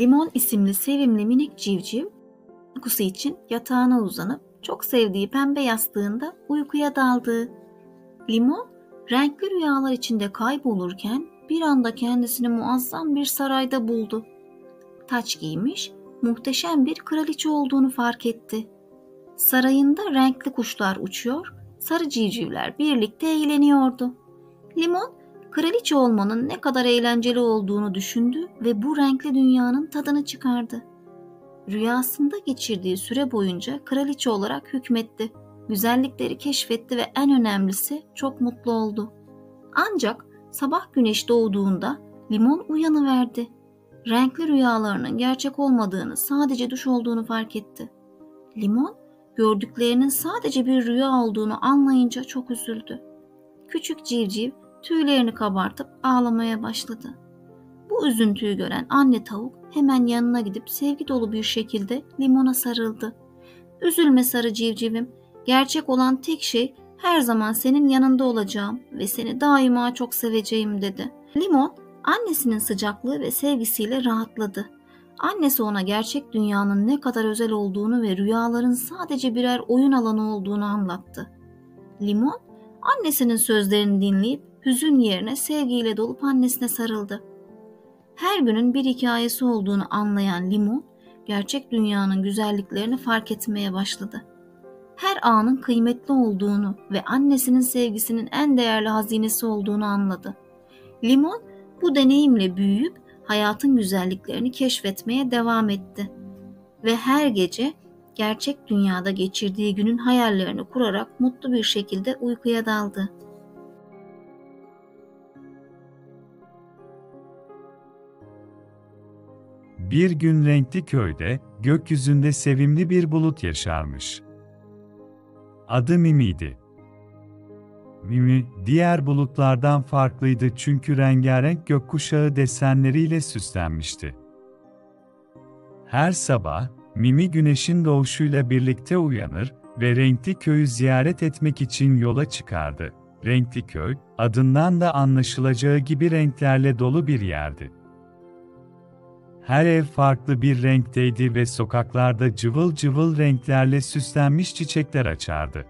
Limon isimli sevimli minik civciv uykusu için yatağına uzanıp çok sevdiği pembe yastığında uykuya daldı. Limon renkli rüyalar içinde kaybolurken bir anda kendisini muazzam bir sarayda buldu. Taç giymiş, muhteşem bir kraliçe olduğunu fark etti. Sarayında renkli kuşlar uçuyor, sarı civcivler birlikte eğleniyordu. Limon, kraliçe olmanın ne kadar eğlenceli olduğunu düşündü ve bu renkli dünyanın tadını çıkardı. Rüyasında geçirdiği süre boyunca kraliçe olarak hükmetti. Güzellikleri keşfetti ve en önemlisi çok mutlu oldu. Ancak sabah güneş doğduğunda limon uyanıverdi. Renkli rüyalarının gerçek olmadığını, sadece duş olduğunu fark etti. Limon gördüklerinin sadece bir rüya olduğunu anlayınca çok üzüldü. Küçük civciv tüylerini kabartıp ağlamaya başladı. Bu üzüntüyü gören anne tavuk hemen yanına gidip sevgi dolu bir şekilde limona sarıldı. Üzülme sarı civcivim. Gerçek olan tek şey her zaman senin yanında olacağım ve seni daima çok seveceğim dedi. Limon annesinin sıcaklığı ve sevgisiyle rahatladı. Annesi ona gerçek dünyanın ne kadar özel olduğunu ve rüyaların sadece birer oyun alanı olduğunu anlattı. Limon annesinin sözlerini dinleyip hüzün yerine sevgiyle dolup annesine sarıldı. Her günün bir hikayesi olduğunu anlayan Limon, gerçek dünyanın güzelliklerini fark etmeye başladı. Her anın kıymetli olduğunu ve annesinin sevgisinin en değerli hazinesi olduğunu anladı. Limon bu deneyimle büyüyüp hayatın güzelliklerini keşfetmeye devam etti ve her gece gerçek dünyada geçirdiği günün hayallerini kurarak mutlu bir şekilde uykuya daldı. Bir gün renkli köyde, gökyüzünde sevimli bir bulut yaşarmış. Adı Mimi'ydi. Mimi, diğer bulutlardan farklıydı çünkü rengarenk gökkuşağı desenleriyle süslenmişti. Her sabah, Mimi güneşin doğuşuyla birlikte uyanır ve renkli köyü ziyaret etmek için yola çıkardı. Renkli köy, adından da anlaşılacağı gibi renklerle dolu bir yerdi. Her ev farklı bir renkteydi ve sokaklarda cıvıl cıvıl renklerle süslenmiş çiçekler açardı.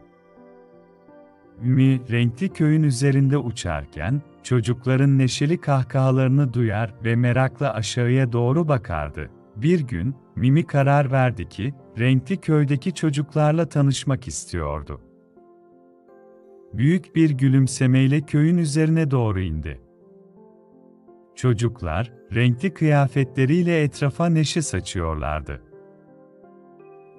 Ümi, renkli köyün üzerinde uçarken, çocukların neşeli kahkahalarını duyar ve merakla aşağıya doğru bakardı. Bir gün, Mimi karar verdi ki, renkli köydeki çocuklarla tanışmak istiyordu. Büyük bir gülümsemeyle köyün üzerine doğru indi. Çocuklar, renkli kıyafetleriyle etrafa neşe saçıyorlardı.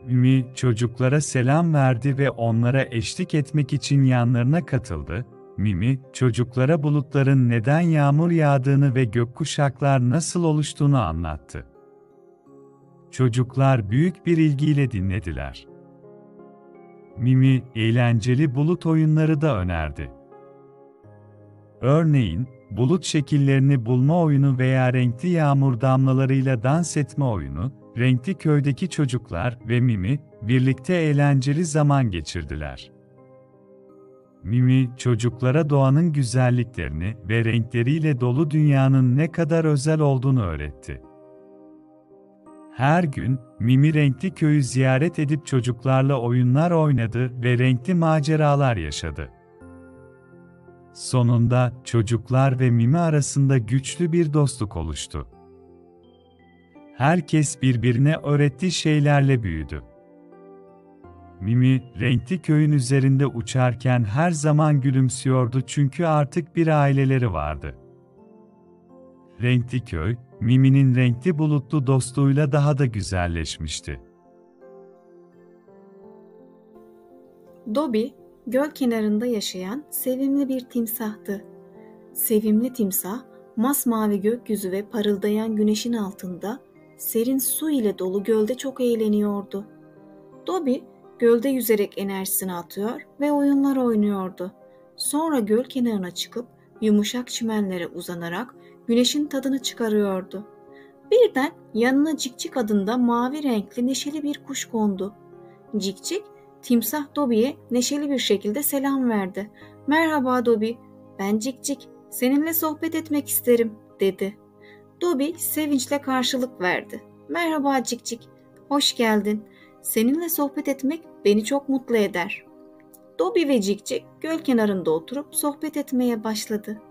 Ümi, çocuklara selam verdi ve onlara eşlik etmek için yanlarına katıldı. Mimi, çocuklara bulutların neden yağmur yağdığını ve gökkuşaklar nasıl oluştuğunu anlattı. Çocuklar büyük bir ilgiyle dinlediler. Mimi, eğlenceli bulut oyunları da önerdi. Örneğin, bulut şekillerini bulma oyunu veya renkli yağmur damlalarıyla dans etme oyunu, renkli köydeki çocuklar ve Mimi, birlikte eğlenceli zaman geçirdiler. Mimi, çocuklara doğanın güzelliklerini ve renkleriyle dolu dünyanın ne kadar özel olduğunu öğretti. Her gün, Mimi renkli köyü ziyaret edip çocuklarla oyunlar oynadı ve renkli maceralar yaşadı. Sonunda çocuklar ve Mimi arasında güçlü bir dostluk oluştu. Herkes birbirine öğrettiği şeylerle büyüdü. Mimi, renkli köyün üzerinde uçarken her zaman gülümsüyordu çünkü artık bir aileleri vardı. Renkli köy, Mimi'nin renkli bulutlu dostluğuyla daha da güzelleşmişti. Dobby, göl kenarında yaşayan sevimli bir timsahtı. Sevimli timsah, masmavi gökyüzü ve parıldayan güneşin altında serin su ile dolu gölde çok eğleniyordu. Dobby gölde yüzerek enerjisini atıyor ve oyunlar oynuyordu. Sonra göl kenarına çıkıp yumuşak çimenlere uzanarak güneşin tadını çıkarıyordu. Birden yanına Cikcik adında mavi renkli neşeli bir kuş kondu. Cikcik timsah Dobby'ye neşeli bir şekilde selam verdi. Merhaba Dobby, ben Cikcik, seninle sohbet etmek isterim dedi. Dobby sevinçle karşılık verdi. Merhaba Cikcik, hoş geldin. Seninle sohbet etmek beni çok mutlu eder. Dobby ve Cikcik göl kenarında oturup sohbet etmeye başladı.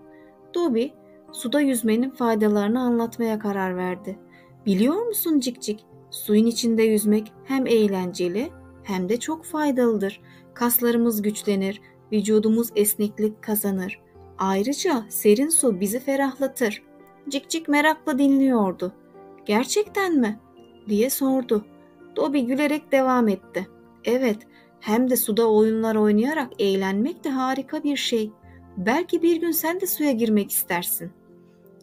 Dobby suda yüzmenin faydalarını anlatmaya karar verdi. Biliyor musun Cikcik? Suyun içinde yüzmek hem eğlenceli hem de çok faydalıdır. Kaslarımız güçlenir, vücudumuz esneklik kazanır. Ayrıca serin su bizi ferahlatır. Cikcik merakla dinliyordu. Gerçekten mi? diye sordu. Dobby gülerek devam etti. Evet, hem de suda oyunlar oynayarak eğlenmek de harika bir şey. Belki bir gün sen de suya girmek istersin.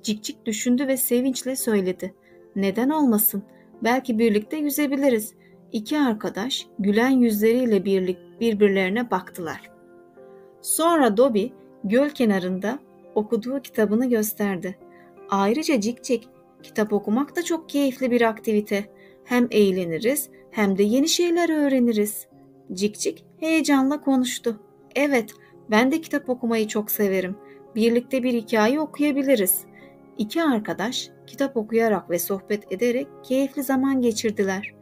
Cikcik düşündü ve sevinçle söyledi. Neden olmasın? Belki birlikte yüzebiliriz. İki arkadaş gülen yüzleriyle birlik birbirlerine baktılar. Sonra Dobby göl kenarında okuduğu kitabını gösterdi. Ayrıca Cikcik, kitap okumak da çok keyifli bir aktivite. Hem eğleniriz hem de yeni şeyler öğreniriz. Cikcik heyecanla konuştu. Evet, ben de kitap okumayı çok severim. Birlikte bir hikaye okuyabiliriz. İki arkadaş kitap okuyarak ve sohbet ederek keyifli zaman geçirdiler.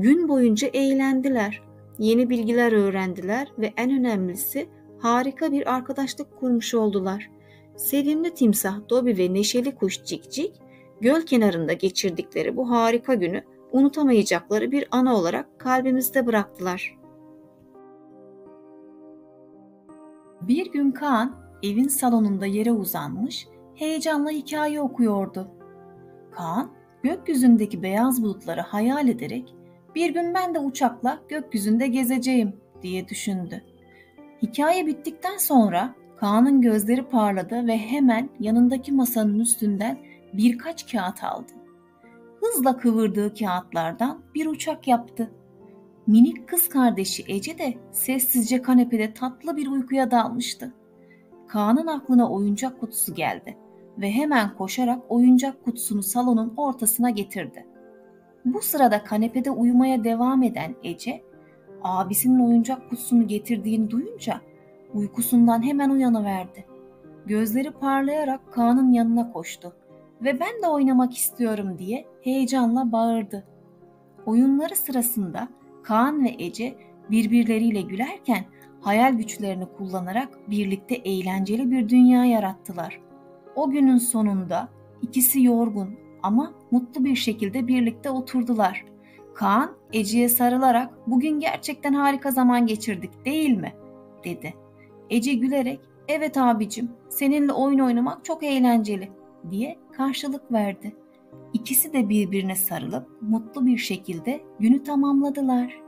Gün boyunca eğlendiler. Yeni bilgiler öğrendiler ve en önemlisi harika bir arkadaşlık kurmuş oldular. Sevimli timsah Dobby ve neşeli kuş Cikcik göl kenarında geçirdikleri bu harika günü unutamayacakları bir ana olarak kalbimizde bıraktılar. Bir gün Kaan evin salonunda yere uzanmış, heyecanla hikaye okuyordu. Kaan, gökyüzündeki beyaz bulutları hayal ederek bir gün ben de uçakla gökyüzünde gezeceğim diye düşündü. Hikaye bittikten sonra Kaan'ın gözleri parladı ve hemen yanındaki masanın üstünden birkaç kağıt aldı. Hızla kıvırdığı kağıtlardan bir uçak yaptı. Minik kız kardeşi Ece de sessizce kanepede tatlı bir uykuya dalmıştı. Kaan'ın aklına oyuncak kutusu geldi ve hemen koşarak oyuncak kutusunu salonun ortasına getirdi. Bu sırada kanepede uyumaya devam eden Ece, abisinin oyuncak kutusunu getirdiğini duyunca uykusundan hemen uyanıverdi. Gözleri parlayarak Kaan'ın yanına koştu ve ben de oynamak istiyorum diye heyecanla bağırdı. Oyunları sırasında Kaan ve Ece birbirleriyle gülerken hayal güçlerini kullanarak birlikte eğlenceli bir dünya yarattılar. O günün sonunda ikisi yorgun ama mutlu bir şekilde birlikte oturdular. Kaan Ece'ye sarılarak bugün gerçekten harika zaman geçirdik değil mi? dedi. Ece gülerek evet abicim seninle oyun oynamak çok eğlenceli diye karşılık verdi. İkisi de birbirine sarılıp mutlu bir şekilde günü tamamladılar.